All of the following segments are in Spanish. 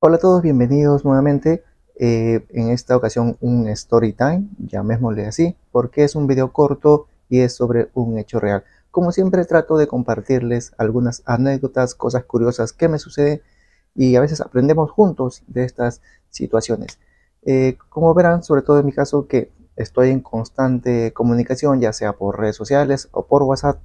Hola a todos, bienvenidos nuevamente. Eh, en esta ocasión un story time, llamémosle así, porque es un video corto y es sobre un hecho real. Como siempre trato de compartirles algunas anécdotas, cosas curiosas que me suceden y a veces aprendemos juntos de estas situaciones. Eh, como verán, sobre todo en mi caso que estoy en constante comunicación, ya sea por redes sociales o por WhatsApp.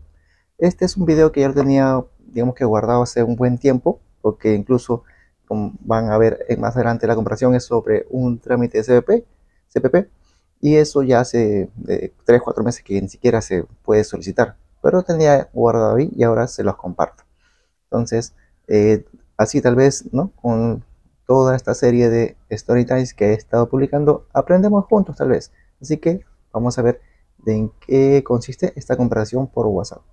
Este es un video que ya tenía, digamos que guardado hace un buen tiempo, porque incluso van a ver más adelante la comparación es sobre un trámite de CPP, CPP y eso ya hace 3, 4 meses que ni siquiera se puede solicitar, pero tenía guardado ahí y ahora se los comparto. Entonces, eh, así tal vez, ¿no? Con toda esta serie de story que he estado publicando, aprendemos juntos tal vez. Así que vamos a ver de en qué consiste esta comparación por WhatsApp.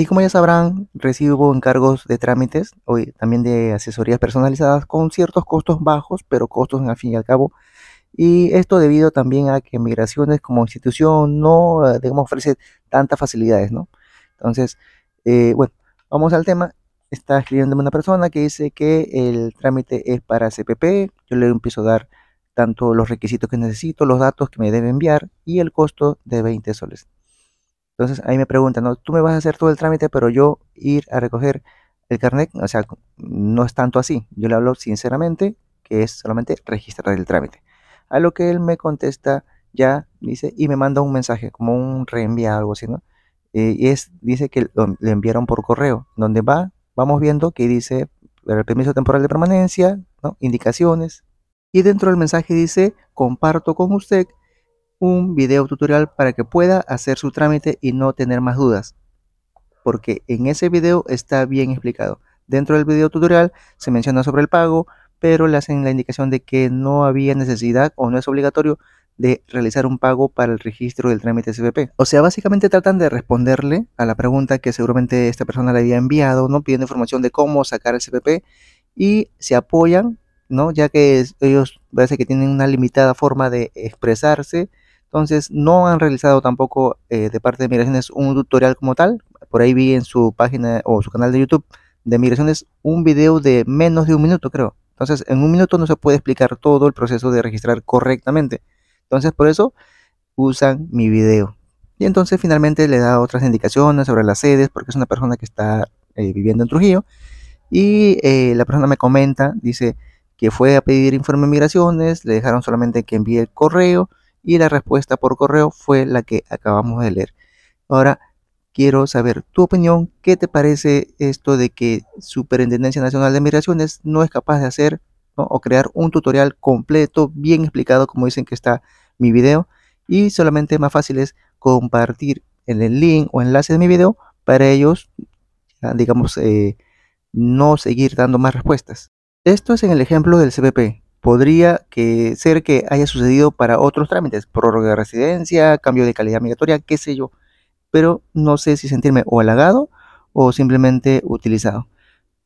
Y como ya sabrán, recibo encargos de trámites, hoy también de asesorías personalizadas con ciertos costos bajos, pero costos al fin y al cabo. Y esto debido también a que Migraciones como institución no, eh, digamos, ofrece tantas facilidades, ¿no? Entonces, eh, bueno, vamos al tema. Está escribiéndome una persona que dice que el trámite es para CPP. Yo le empiezo a dar tanto los requisitos que necesito, los datos que me debe enviar y el costo de 20 soles. Entonces ahí me preguntan, ¿no? Tú me vas a hacer todo el trámite, pero yo ir a recoger el carnet, o sea, no es tanto así. Yo le hablo sinceramente que es solamente registrar el trámite. A lo que él me contesta ya, dice, y me manda un mensaje, como un reenvía, algo así, ¿no? Eh, y es, dice que le enviaron por correo, donde va, vamos viendo que dice el permiso temporal de permanencia, ¿no? indicaciones, y dentro del mensaje dice, comparto con usted un video tutorial para que pueda hacer su trámite y no tener más dudas. Porque en ese video está bien explicado. Dentro del video tutorial se menciona sobre el pago, pero le hacen la indicación de que no había necesidad o no es obligatorio de realizar un pago para el registro del trámite CPP. O sea, básicamente tratan de responderle a la pregunta que seguramente esta persona le había enviado, ¿no? Pidiendo información de cómo sacar el CPP y se apoyan, ¿no? Ya que ellos parece que tienen una limitada forma de expresarse entonces, no han realizado tampoco eh, de parte de Migraciones un tutorial como tal. Por ahí vi en su página o su canal de YouTube de Migraciones un video de menos de un minuto, creo. Entonces, en un minuto no se puede explicar todo el proceso de registrar correctamente. Entonces, por eso usan mi video. Y entonces finalmente le da otras indicaciones sobre las sedes, porque es una persona que está eh, viviendo en Trujillo. Y eh, la persona me comenta, dice que fue a pedir informe de migraciones, le dejaron solamente que envíe el correo y la respuesta por correo fue la que acabamos de leer. Ahora quiero saber tu opinión, ¿qué te parece esto de que Superintendencia Nacional de Migraciones no es capaz de hacer o crear un tutorial completo, bien explicado como dicen que está mi video y solamente más fácil es compartir en el link o enlace de mi video para ellos, digamos, eh, no seguir dando más respuestas. Esto es en el ejemplo del CPP podría que ser que haya sucedido para otros trámites, prórroga de residencia, cambio de calidad migratoria, qué sé yo. Pero no sé si sentirme o halagado o simplemente utilizado.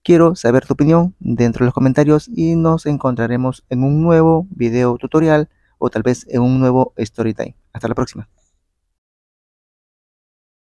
Quiero saber tu opinión dentro de los comentarios y nos encontraremos en un nuevo video tutorial o tal vez en un nuevo story time. Hasta la próxima.